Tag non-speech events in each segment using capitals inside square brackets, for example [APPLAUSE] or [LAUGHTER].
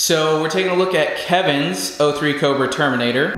So we're taking a look at Kevin's 03 Cobra Terminator.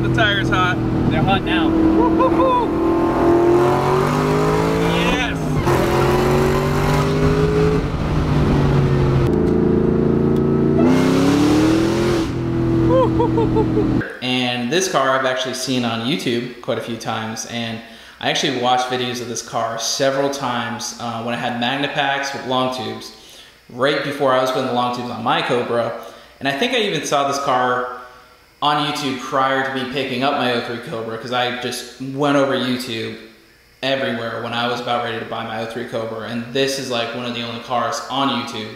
Get the tires hot. They're hot now. Yes! and this car I've actually seen on YouTube quite a few times and I actually watched videos of this car several times uh, when I had Magnapacks with long tubes right before I was putting the long tubes on my Cobra and I think I even saw this car on YouTube prior to me picking up my O3 Cobra because I just went over YouTube everywhere when I was about ready to buy my O3 Cobra and this is like one of the only cars on YouTube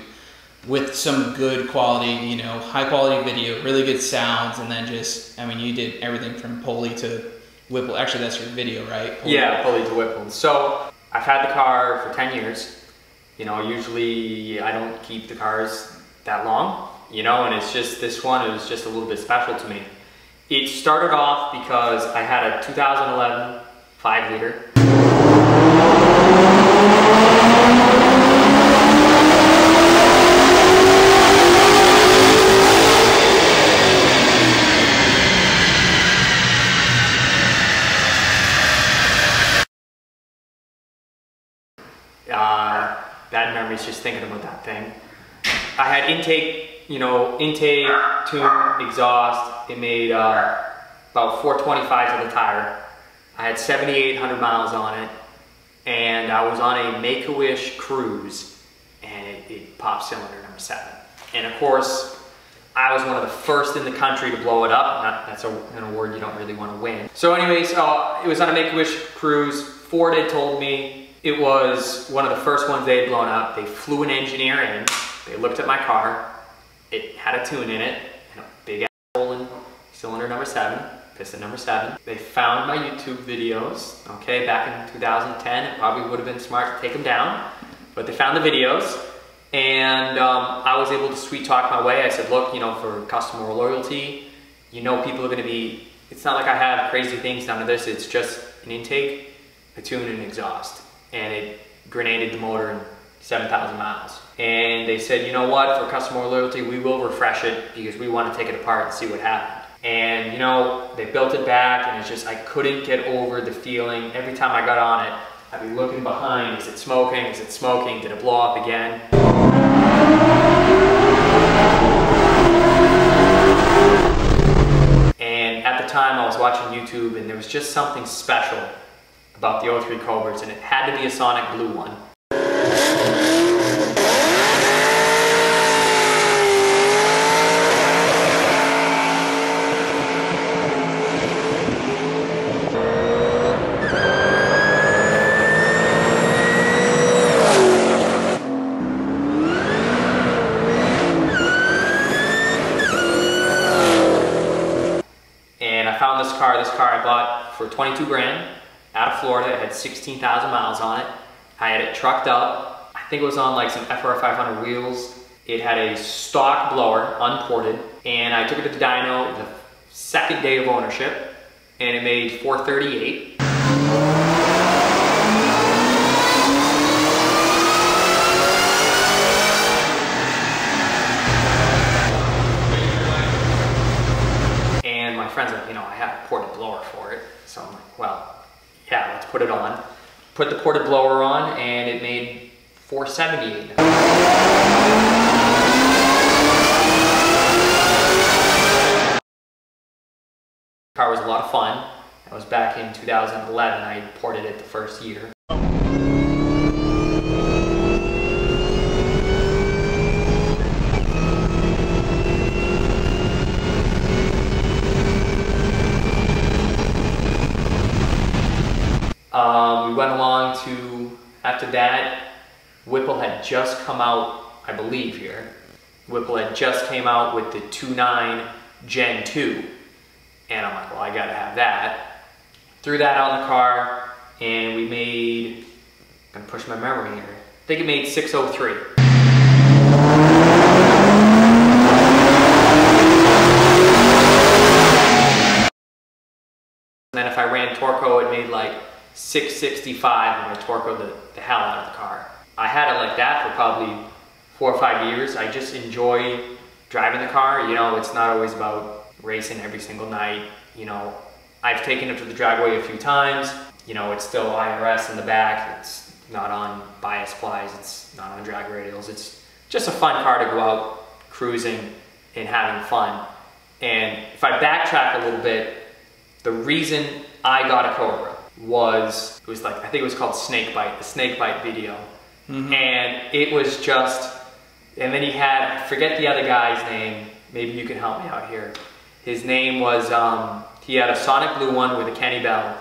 with some good quality, you know, high quality video, really good sounds, and then just, I mean, you did everything from pulley to Whipple. Actually, that's your video, right? Pulley. Yeah, pulley to Whipple. So I've had the car for 10 years. You know, usually I don't keep the cars that long, you know, and it's just, this one, it was just a little bit special to me. It started off because I had a 2011 5 liter Uh, bad memories just thinking about that thing. I had intake, you know, intake, tune, exhaust. It made uh, about 425 to the tire. I had 7,800 miles on it, and I was on a Make-A-Wish cruise, and it, it popped cylinder number seven. And of course, I was one of the first in the country to blow it up. Not, that's a, an award you don't really want to win. So anyways, uh, it was on a Make-A-Wish cruise. Ford had told me it was one of the first ones they had blown up. They flew an engineer in. They looked at my car. It had a tune in it and a big ass hole in cylinder number seven, piston number seven. They found my YouTube videos, okay, back in 2010. It probably would have been smart to take them down, but they found the videos and um, I was able to sweet talk my way. I said, look, you know, for customer loyalty, you know people are gonna be, it's not like I have crazy things done to this, it's just an intake, a tune, and an exhaust. And it grenaded the motor in 7,000 miles. And they said, you know what, for customer loyalty, we will refresh it because we want to take it apart and see what happened. And you know, they built it back and it's just, I couldn't get over the feeling. Every time I got on it, I'd be looking behind, is it smoking, is it smoking, did it blow up again? And at the time I was watching YouTube and there was just something special about the 03 Cobras and it had to be a Sonic Blue one. And I found this car, this car I bought for 22 grand out of Florida. It had 16,000 miles on it. I had it trucked up. I think it was on like some FR 500 wheels. It had a stock blower, unported, and I took it to the dyno the second day of ownership, and it made 438. And my friend's like, you know, I have a ported blower for it. So I'm like, well, yeah, let's put it on. Put the ported blower on and it made 478 now. car was a lot of fun. That was back in 2011. I ported it the first year. Um, we went along to, after that, Whipple just come out, I believe here. Whipple had just came out with the 2.9 Gen 2. And I'm like, well, I gotta have that. Threw that out in the car, and we made, I'm gonna push my memory here. I think it made 603. And then if I ran Torco, it made like 665 and I Torco the, the hell out of the car. I had it like that for probably four or five years. I just enjoy driving the car. You know, it's not always about racing every single night. You know, I've taken it to the dragway a few times. You know, it's still IRS in the back. It's not on bias plies. It's not on drag radials. It's just a fun car to go out cruising and having fun. And if I backtrack a little bit, the reason I got a Cobra was, it was like, I think it was called Snake Bite, the Snake Bite video. Mm-hmm. And it was just, and then he had, forget the other guy's name, maybe you can help me out here. His name was, um, he had a Sonic Blue one with a Kenne Bell,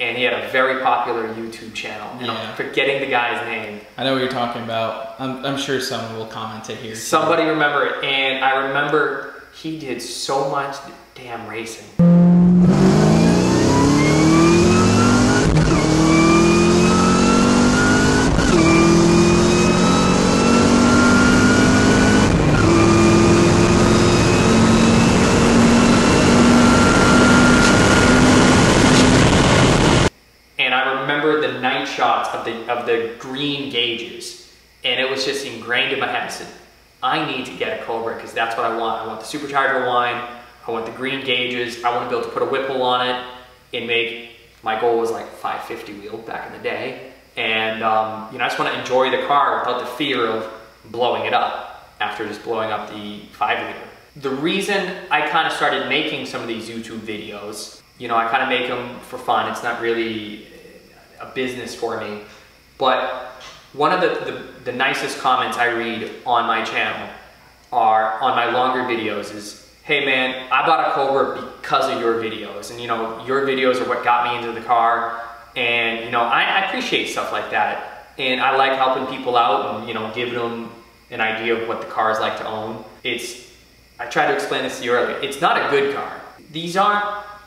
and he had a very popular YouTube channel. And Yeah. I'm forgetting the guy's name. I know what you're talking about. I'm, I'm sure someone will comment it here. Somebody remember it, and I remember he did so much damn racing. and I remember the night shots of the of the green gauges, and it was just ingrained in my head. I said, I need to get a Cobra because that's what I want. I want the supercharger line. I want the green gauges. I want to be able to put a Whipple on it and make. My goal was like 550 wheel back in the day, and um, you know I just want to enjoy the car without the fear of blowing it up after just blowing up the five liter. The reason I kind of started making some of these YouTube videos, you know, I kind of make them for fun. It's not really a business for me. But one of the, the, the nicest comments I read on my channel are on my longer videos is, hey man, I bought a Cobra because of your videos. And you know, your videos are what got me into the car. And you know, I, I appreciate stuff like that. And I like helping people out and you know, giving them an idea of what the car is like to own. It's, I tried to explain this to you earlier, it's not a good car. These aren't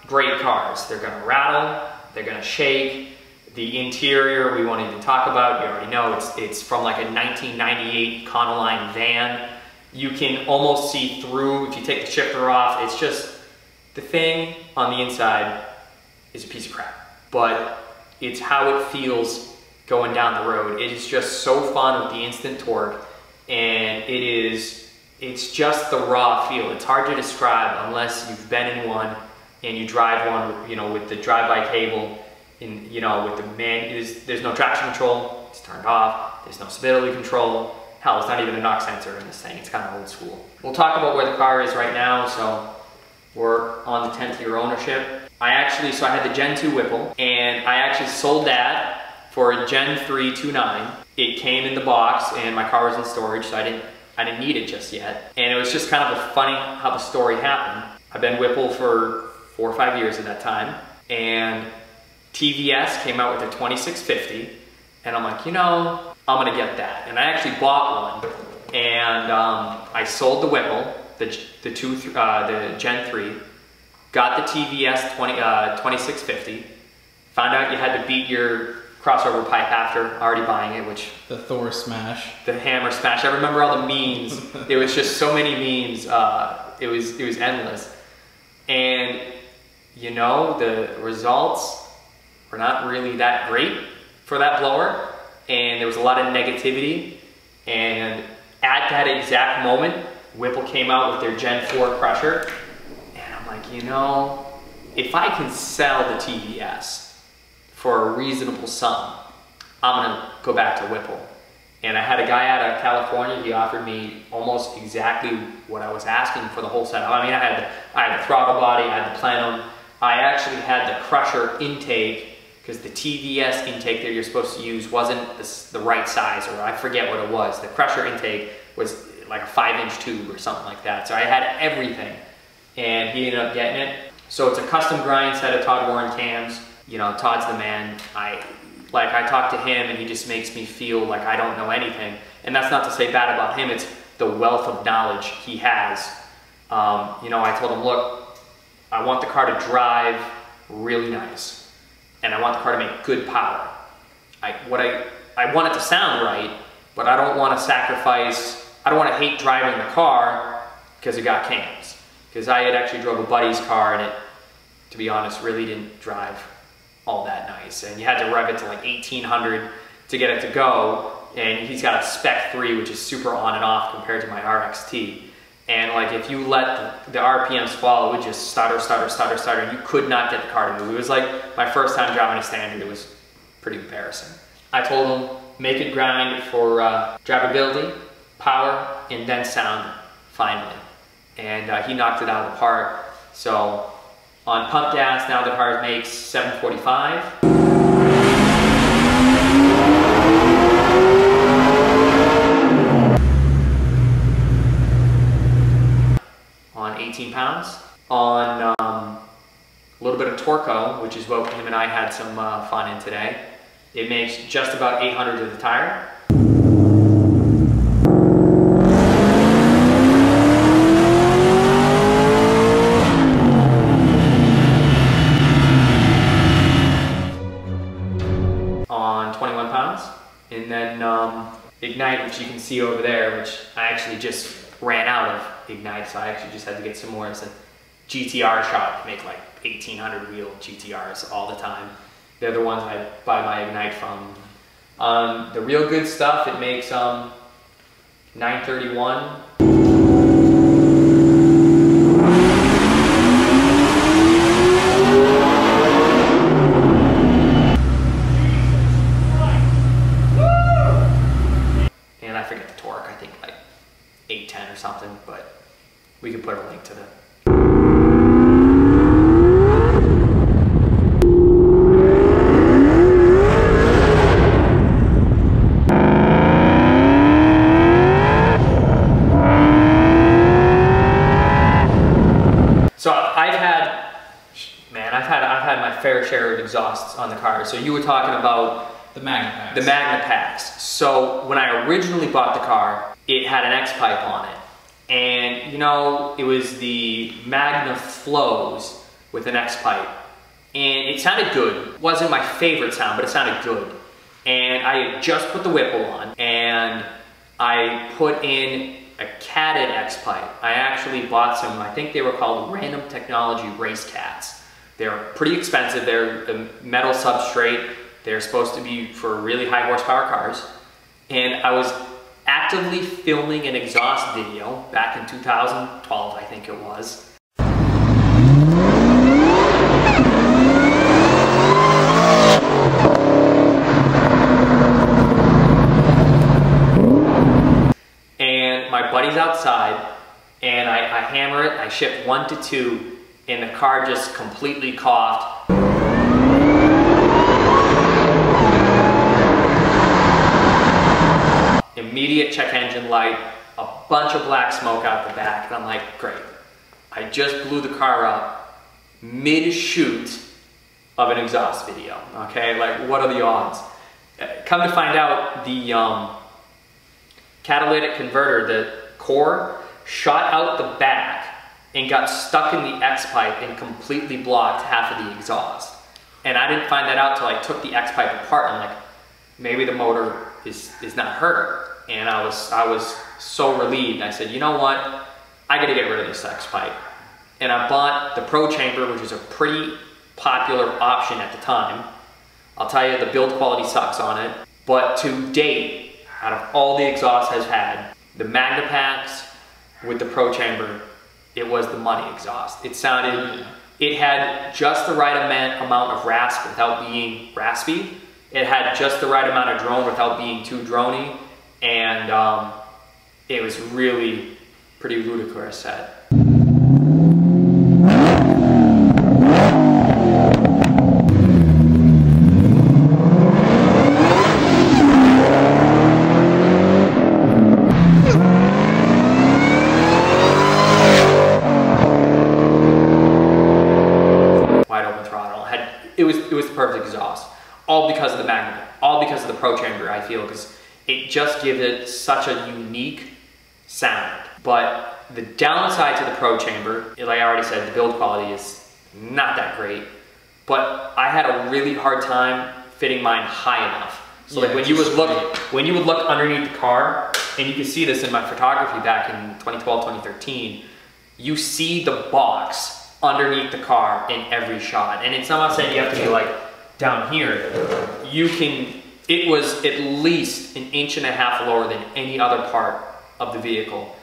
great cars. They're gonna rattle, they're gonna shake, the interior we won't even talk about. You already know it's it's from like a 1998 Econoline van. You can almost see through if you take the shifter off. It's just the thing on the inside is a piece of crap, but it's how it feels going down the road. It is just so fun with the instant torque, and it is it's just the raw feel. It's hard to describe unless you've been in one and you drive one, you know, with the drive-by cable in, you know, with the man, there's, there's no traction control, it's turned off, there's no stability control. Hell, it's not even a knock sensor in this thing, it's kind of old school. We'll talk about where the car is right now, so we're on the 10th year ownership. I actually, so I had the Gen 2 Whipple, and I actually sold that for a Gen 3 2.9. It came in the box, and my car was in storage, so I didn't, I didn't need it just yet. And it was just kind of a funny how the story happened. I've been Whipple for four or five years at that time, and TVS came out with a 2650, and I'm like, you know, I'm gonna get that. And I actually bought one, and um, I sold the Whipple, the, the, two, uh, the Gen 3, got the TVS 20, uh, 2650, found out you had to beat your crossover pipe after already buying it, which The Thor smash. the hammer smash. I remember all the memes. [LAUGHS] there was just so many memes. Uh, it was it was endless, and you know the results were not really that great for that blower, and there was a lot of negativity. And at that exact moment, Whipple came out with their Gen 4 crusher, and I'm like, you know, if I can sell the TVS for a reasonable sum, I'm gonna go back to Whipple And I had a guy out of California. He offered me almost exactly what I was asking for the whole setup. I mean, I had the, I had the throttle body, I had the plenum. I actually had the crusher intake because the TVS intake that you're supposed to use wasn't the, the right size, or I forget what it was. The crusher intake was like a five inch tube or something like that. So I had everything and he ended up getting it. So it's a custom grind set of Todd Warren cams. You know, Todd's the man. I like I talk to him and he just makes me feel like I don't know anything. And that's not to say bad about him. It's the wealth of knowledge he has. Um, you know, I told him, look, I want the car to drive really nice, and I want the car to make good power. I what I I want it to sound right, but I don't want to sacrifice. I don't want to hate driving the car because it got cams. Because I had actually drove a buddy's car and it, to be honest, really didn't drive all that nice. And you had to rev it to like 1800 to get it to go. And he's got a Spec 3, which is super on and off compared to my RXT. And like if you let the, the RPMs fall, it would just stutter, stutter, stutter, stutter. You could not get the car to move. It was like my first time driving a standard. It was pretty embarrassing. I told him, make it grind for uh, drivability, power, and then sound finally. And uh, he knocked it out of the park. So on pump gas, now the car makes 745. On 18 pounds. On um, a little bit of Torco, which is what him and I had some uh, fun in today. It makes just about 800 to the tire. on 21 pounds. And then um, Ignite, which you can see over there, which I actually just ran out of Ignite, so I actually just had to get some more. It's a GTR shop, make like 1800 wheel GTRs all the time. They're the ones I buy my Ignite from. Um, the real good stuff, it makes um, 931 and I forget the torque, I think like 810 or something, but we can put a link to the So I've had, man, I've had I've had my fair share of exhausts on the car. So you were talking about The Magna Packs. the Magna Packs. So when I originally bought the car, it had an X pipe on it. And you know, it was the Magna Flows with an X pipe. And it sounded good. It Wasn't my favorite sound, but it sounded good. And I had just put the Whipple on and I put in a catted X pipe. I actually bought some, I think they were called Random Technology Race Cats. They're pretty expensive. They're a metal substrate. They're supposed to be for really high horsepower cars. And I was actively filming an exhaust video back in 2012, I think it was. And my buddy's outside, and I, I hammer it, I shift one to two, and the car just completely coughed. Immediate check engine light, a bunch of black smoke out the back, and I'm like, great. I just blew the car up mid-shoot of an exhaust video, okay? Like, what are the odds? Uh, Come to find out, the um, catalytic converter, the core, shot out the back and got stuck in the X pipe and completely blocked half of the exhaust. And I didn't find that out till I took the X pipe apart. I'm like, maybe the motor is, is not hurt. And I was, I was so relieved. I said, you know what? I gotta get rid of this X pipe. And I bought the Pro Chamber, which is a pretty popular option at the time. I'll tell you, the build quality sucks on it. But to date, out of all the exhausts has had, the Magna Packs with the Pro Chamber, it was the money exhaust. It sounded, it had just the right amount, amount of rasp without being raspy. It had just the right amount of drone without being too drony. and um, it was really pretty ludicrous set. wide open throttle. Had it was it was the perfect exhaust, all because of the magnet, all because of the pro chamber. I feel because it just gives it such a unique sound. But the downside to the pro chamber, like I already said, the build quality is not that great. But I had a really hard time fitting mine high enough. So like Yeah, when you would look when you would look underneath the car, and you can see this in my photography back in 2012, 2013, you see the box underneath the car in every shot. And it's not saying you have to be like down here. You can, it was at least an inch and a half lower than any other part of the vehicle.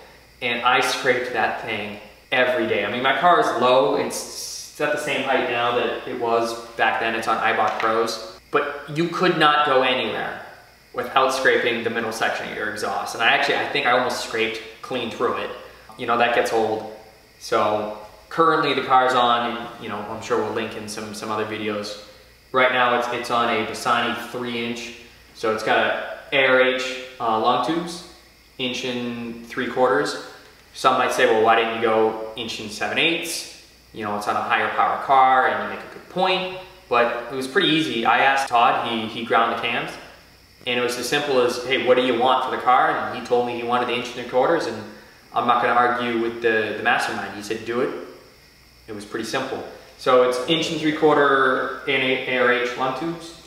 And I scraped that thing every day. I mean, my car is low. It's, it's at the same height now that it was back then. It's on Eibach Pros. But you could not go anywhere without scraping the middle section of your exhaust. And I actually, I think I almost scraped clean through it. You know, that gets old. So currently the car's on, and, you know, I'm sure we'll link in some, some other videos. Right now it's, it's on a Bassani three inch. So it's got a ARH uh, long tubes, inch and three quarters. Some might say, well, why didn't you go inch and seven eighths? You know, it's on a higher power car and you make a good point. But it was pretty easy. I asked Todd, he, he ground the cams. And it was as simple as, hey, what do you want for the car? And he told me he wanted the inch and three quarters, and I'm not going to argue with the, the mastermind. He said, do it. It was pretty simple. So it's inch and three quarter NA ARH long tubes.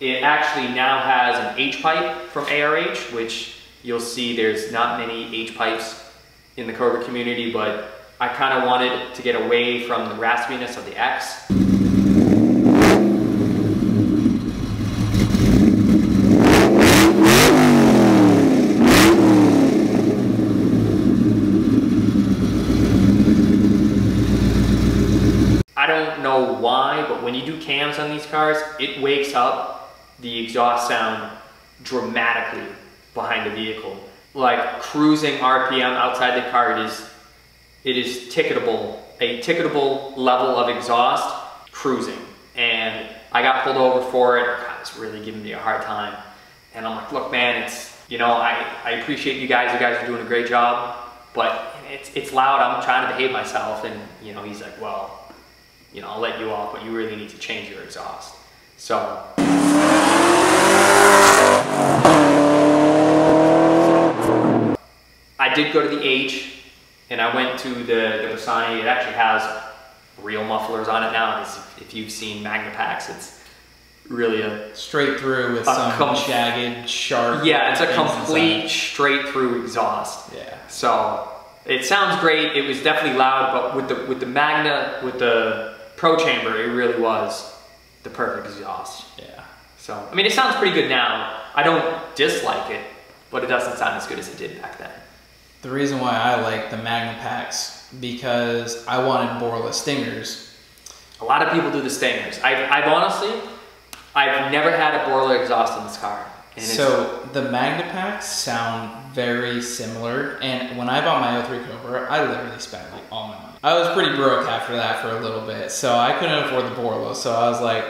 It actually now has an H pipe from ARH, which you'll see there's not many H pipes in the Cobra community, but I kind of wanted to get away from the raspiness of the X. I don't know why, but when you do cams on these cars, it wakes up the exhaust sound dramatically behind the vehicle. Like cruising RPM outside the car, it is, it is ticketable, a ticketable level of exhaust cruising. And I got pulled over for it. God, it's really giving me a hard time. And I'm like, look, man, it's, you know, I, I appreciate you guys. You guys are doing a great job, but it's, it's loud. I'm trying to behave myself. And, you know, he's like, well, you know, I'll let you off, but you really need to change your exhaust. So. Did go to the H, and I went to the, the Bassani. It actually has real mufflers on it now. It's, if you've seen Magnapacks, it's really a Straight through with some com- jagged, sharp. yeah, it's a complete inside. straight through exhaust. Yeah. So it sounds great. It was definitely loud, but with the with the Magna with the Pro Chamber, it really was the perfect exhaust. Yeah. So I mean, it sounds pretty good now. I don't dislike it, but it doesn't sound as good as it did back then. The reason why I like the Magnum packs because I wanted Borla's stingers. A lot of people do the Stingers. I've, I've honestly, I've never had a Borla exhaust in this car. And So the Magna packs sound very similar, and when I bought my O3 Cobra, I literally spent like all my money. I was pretty broke after that for a little bit, so I couldn't afford the Borla. So I was like,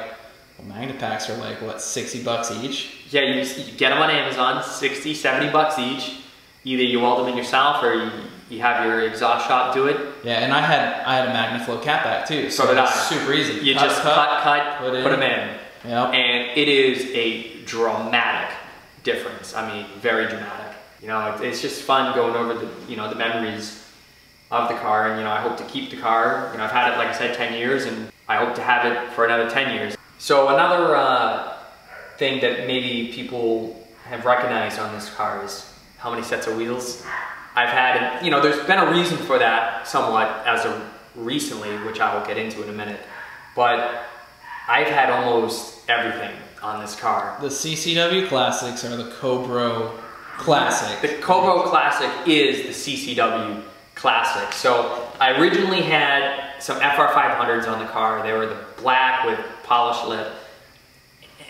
well, Magna packs are like what 60 bucks each. Yeah, you, you get them on Amazon, 60, 70 bucks each. Either you weld them in yourself or you, you have your exhaust shop do it. Yeah, and I had I had a Magnaflow catback too, so, So did it's I. super easy. You just cut, cut, put put, them in. Yep. And it is a dramatic difference. I mean, very dramatic. You know, it, it's just fun going over the, you know, the memories of the car. And, you know, I hope to keep the car. You know, I've had it, like I said, 10 years and I hope to have it for another 10 years. So another uh, thing that maybe people have recognized on this car is how many sets of wheels I've had. And, you know, there's been a reason for that somewhat as of recently, which I will get into in a minute. But I've had almost everything on this car. The CCW classics are the Cobra classic. The Cobra Classic is the CCW Classic. So I originally had some FR500s on the car. They were the black with polished lip. Eh,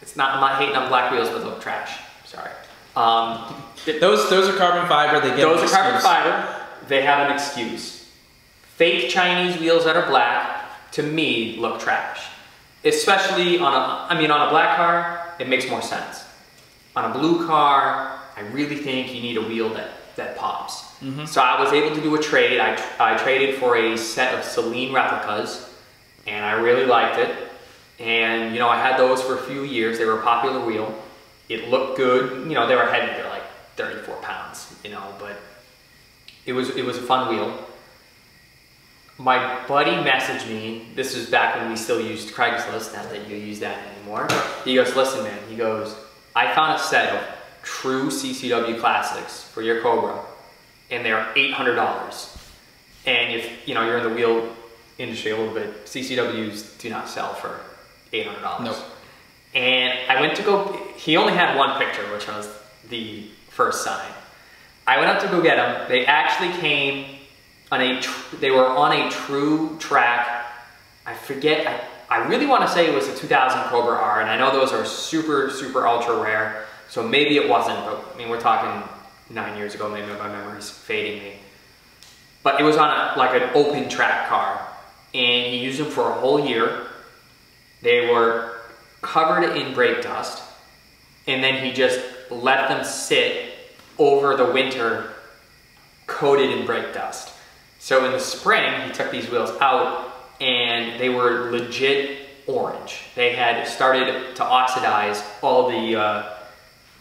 it's not, I'm not hating on black wheels, but they look trash. Sorry. Um, Those those are carbon fiber. They get those are carbon fiber. They have an excuse. Fake Chinese wheels that are black, to me, look trash. Especially on a, I mean, on a black car, it makes more sense. On a blue car, I really think you need a wheel that, that pops. So I was able to do a trade. I, I traded for a set of Saleen replicas, and I really liked it. And, you know, I had those for a few years. They were a popular wheel. It looked good. You know, they were heavy. They're like 34 pounds, you know, but it was it was a fun wheel. My buddy messaged me. This was back when we still used Craigslist. Not that you use that anymore. He goes, "Listen, man." He goes, "I found a set of true CCW classics for your Cobra, and they're eight hundred dollars. And if you know you're in the wheel industry a little bit, CCWs do not sell for eight hundred dollars. Nope. And I went to go. He only had one picture, which was the first sign. I went up to go get them. They actually came on a. They were on a true track. I forget. I, I really want to say it was a 2000 Cobra R, and I know those are super, super ultra rare. So maybe it wasn't. But I mean, we're talking nine years ago. Maybe my memory's fading me. But it was on a, like an open track car, and he used them for a whole year. They were covered in brake dust, and then he just let them sit over the winter coated in brake dust. So in the spring, he took these wheels out and they were legit orange. They had started to oxidize all the uh,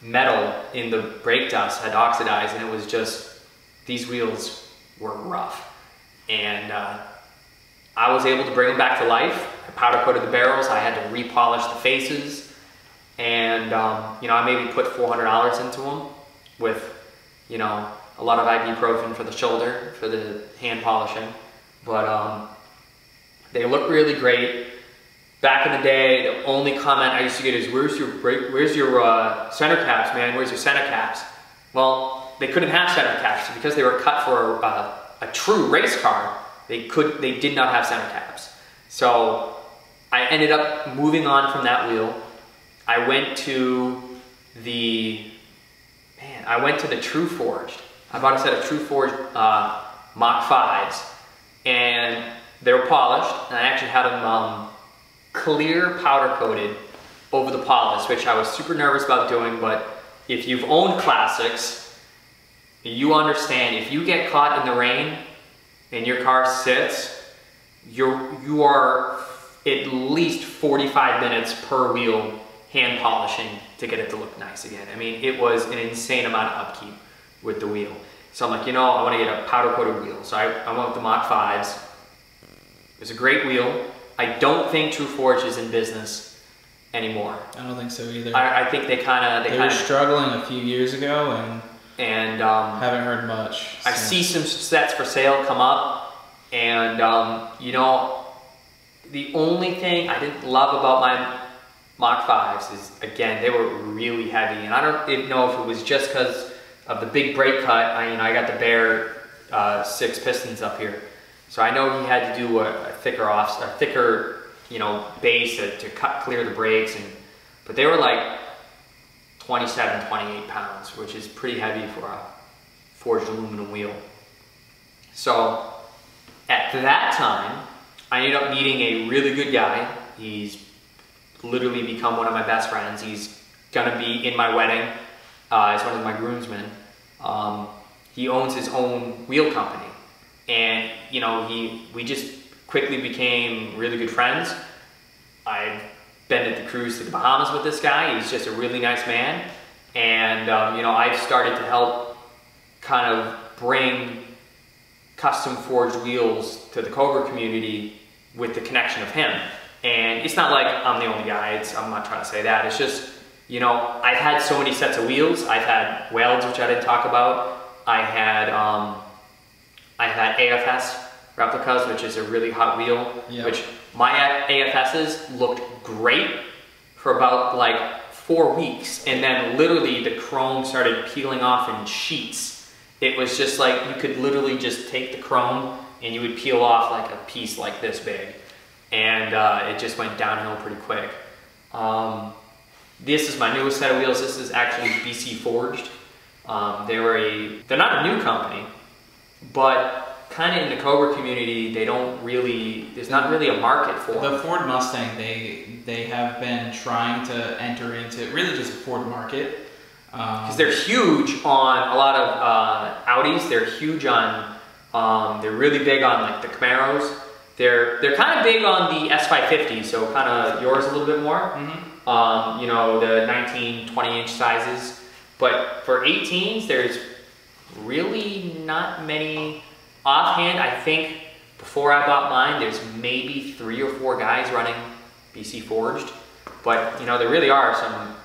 metal in the brake dust had oxidized and it was just, these wheels were rough. And uh, I was able to bring them back to life. Powder coated the barrels. I had to repolish the faces. And, um, you know, I maybe put $400 into them with, you know, a lot of ibuprofen for the shoulder, for the hand polishing. But um, they look really great. Back in the day, the only comment I used to get is, "Where's your? Where's your uh, center caps, man? Where's your center caps?" Well, they couldn't have center caps because they were cut for uh, a true race car. They could, they did not have center caps. So I ended up moving on from that wheel. I went to the man. I went to the True Forged. I bought a set of True Forged uh, Mach fives, and they were polished. And I actually had them um, clear powder coated over the polish, which I was super nervous about doing. But if you've owned classics, you understand. If you get caught in the rain and your car sits, you're you are at least 45 minutes per wheel hand polishing to get it to look nice again. I mean, it was an insane amount of upkeep with the wheel. So I'm like, you know, I want to get a powder coated wheel. So I, I went with the Mach 5s. It was a great wheel. I don't think True Forge is in business anymore. I don't think so either. I, I think they kind of, they they were kind of, struggling a few years ago and and um, haven't heard much. I since. see some sets for sale come up, and um, you know, the only thing I didn't love about my Mach 5s is, again, they were really heavy, and I don't even know if it was just because of the big brake cut. I, you know, I got the Baer uh, six pistons up here, so I know he had to do a, a thicker off, a thicker, you know, base to, to cut clear the brakes, and but they were like 27, 28 pounds, which is pretty heavy for a forged aluminum wheel. So at that time, I ended up meeting a really good guy. He's literally become one of my best friends. He's gonna be in my wedding. Uh, he's one of my groomsmen. Um, he owns his own wheel company, and you know he we just quickly became really good friends. I've been at the cruise to the Bahamas with this guy. He's just a really nice man, and um, you know I've started to help kind of bring custom forged wheels to the Cobra community with the connection of him. And it's not like I'm the only guy, it's, I'm not trying to say that. It's just, you know, I've had so many sets of wheels. I've had welds, which I didn't talk about. I had, um, I had AFS replicas, which is a really hot wheel, Yep. which my AFSs looked great for about like four weeks. And then literally the chrome started peeling off in sheets. It was just like you could literally just take the chrome and you would peel off like a piece like this big. And uh, it just went downhill pretty quick. Um, This is my newest set of wheels. This is actually BC Forged. Um, they were a, they're not a new company, but kind of in the Cobra community, they don't really, there's not really a market for The. Ford Mustang, they they have been trying to enter into really just the Ford market. Um, Because they're huge on a lot of uh, Audis. They're huge on, um, they're really big on like the Camaros. They're, they're kind of big on the S550, so kind of yours a little bit more. mhm. um, you know, the 19, 20 inch sizes. But for 18s, there's really not many offhand. I think before I bought mine, there's maybe three or four guys running BC Forged. But, you know, there really are some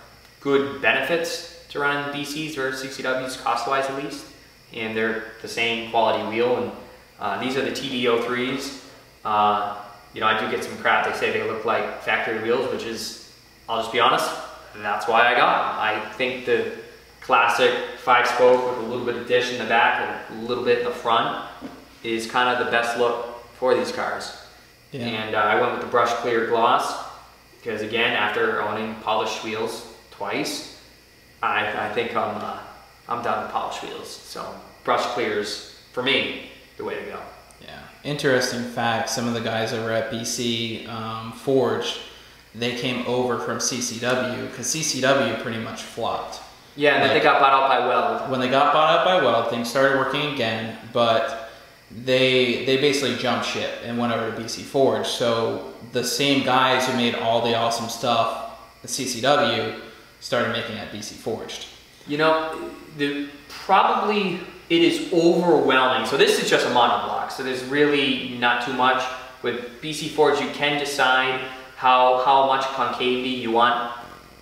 good benefits to running BCs versus CCWs, cost-wise at least. And they're the same quality wheel. And uh, these are the TD03s. Uh, you know, I do get some crap. They say they look like factory wheels, which is, I'll just be honest, that's why I got them. I think the classic five spoke with a little bit of dish in the back and a little bit in the front is kind of the best look for these cars. Yeah. And uh, I went with the brush clear gloss because again, after owning polished wheels twice, I, I think I'm uh, I'm done with polished wheels. So brush clears for me the way to go. Yeah. Interesting fact: some of the guys over at BC um, Forged, they came over from CCW because CCW pretty much flopped. Yeah, and then they got bought out by Weld. when they got bought out by Weld, things started working again, but they they basically jumped ship and went over to BC Forge. So the same guys who made all the awesome stuff at CCW started making at BC Forged. You know, the probably it is overwhelming. So this is just a monoblock, so there's really not too much. With BC Forge, you can decide how how much concavity you want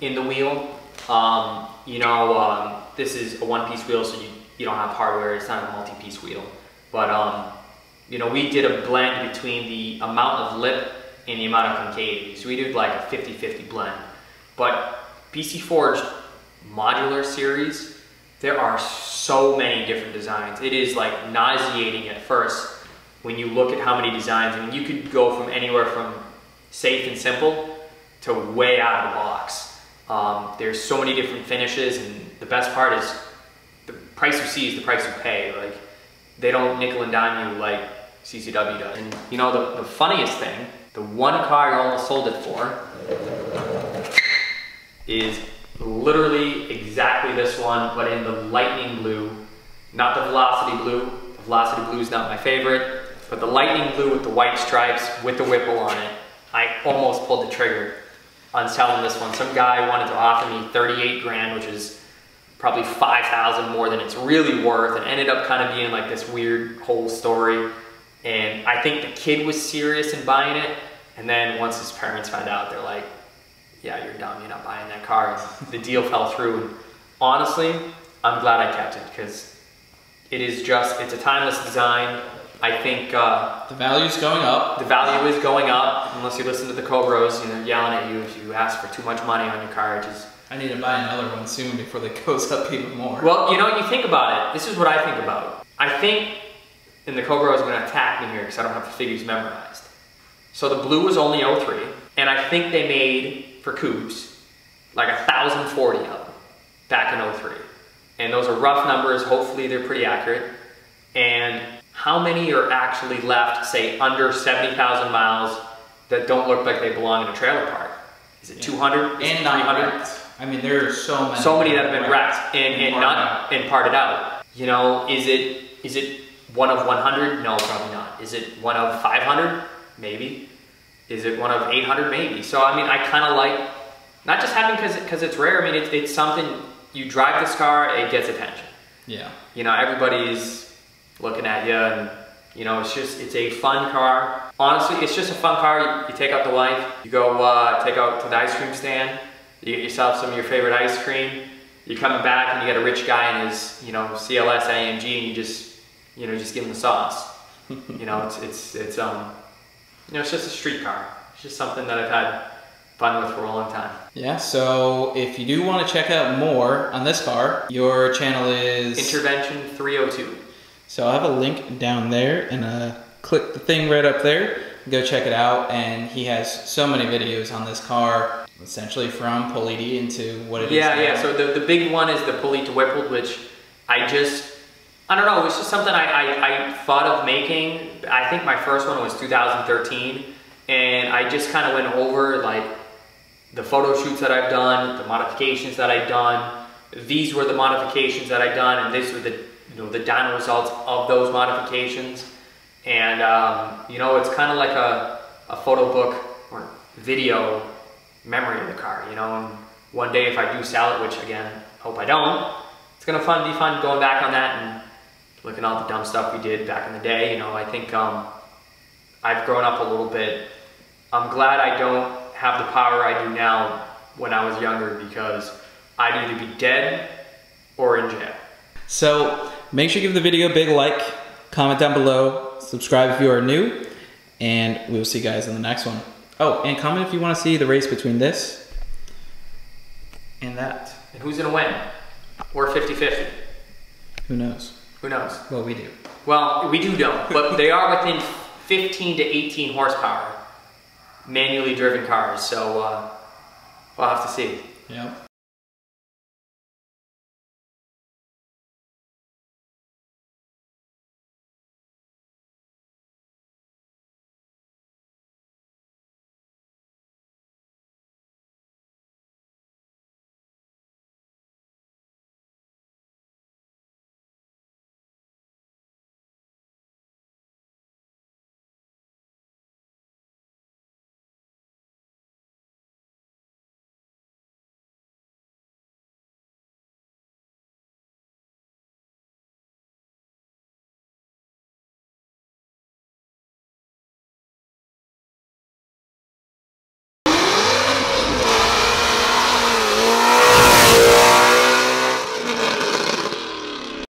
in the wheel. Um, you know, um, this is a one-piece wheel, so you, you don't have hardware. It's not a multi-piece wheel. But um, you know, we did a blend between the amount of lip and the amount of concavity. So we did like a 50-50 blend. But BC Forged modular series, there are so many different designs. It is like nauseating at first when you look at how many designs. I mean, you could go from anywhere from safe and simple to way out of the box. Um, there's so many different finishes, and the best part is the price you see is the price you pay. Like they don't nickel and dime you like CCW does. And you know the, the funniest thing, the one car I almost sold it for is literally exactly this one, but in the lightning blue, not the velocity blue. The velocity blue is not my favorite, but the lightning blue with the white stripes with the Whipple on it. I almost pulled the trigger on selling this one. Some guy wanted to offer me 38 grand, which is probably 5,000 more than it's really worth, and ended up kind of being like this weird whole story. And I think the kid was serious in buying it, and then once his parents found out, they're like, yeah, you're dumb, you're not buying that car. And the deal fell through. And honestly, I'm glad I kept it because it is just, it's a timeless design. I think uh, The value's going up. the value is going up unless you listen to the Cobras, you know, yelling at you if you ask for too much money on your car. Just, I need to buy another one soon before it goes up even more. well, you know, you think about it. This is what I think about. I think, and the Cobra is going to attack me here because I don't have the figures memorized. So the blue was only 03, and I think they made for Cougs like a 1,040 of them back in 03. And those are rough numbers. Hopefully they're pretty accurate. And how many are actually left, say, under 70,000 miles that don't look like they belong in a trailer park? Is it 200? Is and not 300? I mean, there are so many. so many that have been wrecked and, and parted not and parted out. You know, is it is it one of 100? No, probably not. Is it one of 500? Maybe. Is it one of 800? Maybe. So I mean, I kind of like not just having because because it's rare. I mean, it's it's something you drive this car, it gets attention. Yeah. You know, everybody's looking at you, and you know, it's just it's a fun car. Honestly, it's just a fun car. You, you take out the wife, you go uh, take out to the ice cream stand, you get yourself some of your favorite ice cream. You're coming back and you get a rich guy in his, you know, CLS AMG, and you just, you know, just give him the sauce. [LAUGHS] you know, it's it's it's um, you know, it's just a street car. It's just something that I've had fun with for a long time. Yeah, so if you do want to check out more on this car, your channel is. Intervention 302. So I have a link down there and uh, click the thing right up there. Go check it out. And he has so many videos on this car. essentially from Politi into what it is. Yeah, yeah. So the, the big one is the to Whippled, which I just, I don't know, it was just something I, I, I thought of making. I think my first one was 2013, and I just kind of went over like the photo shoots that I've done, the modifications that I've done. These were the modifications that I've done, and these were the you know the dyno results of those modifications. And um, you know, it's kind of like a, a photo book or video memory of the car, you know. And one day, if I do sell it, which again, hope I don't, it's gonna fun be fun going back on that and looking at all the dumb stuff we did back in the day. You know, I think um, I've grown up a little bit. I'm glad I don't have the power I do now when I was younger because I'd either be dead or in jail. So make sure you give the video a big like, comment down below, subscribe if you are new, and we will see you guys in the next one. Oh, and comment if you want to see the race between this and that. And who's gonna win? Or 50-50. Who knows? Who knows? Well, we do. Well, we do know, but they are within 15 to 18 horsepower, manually driven cars. So uh, we'll have to see. Yep.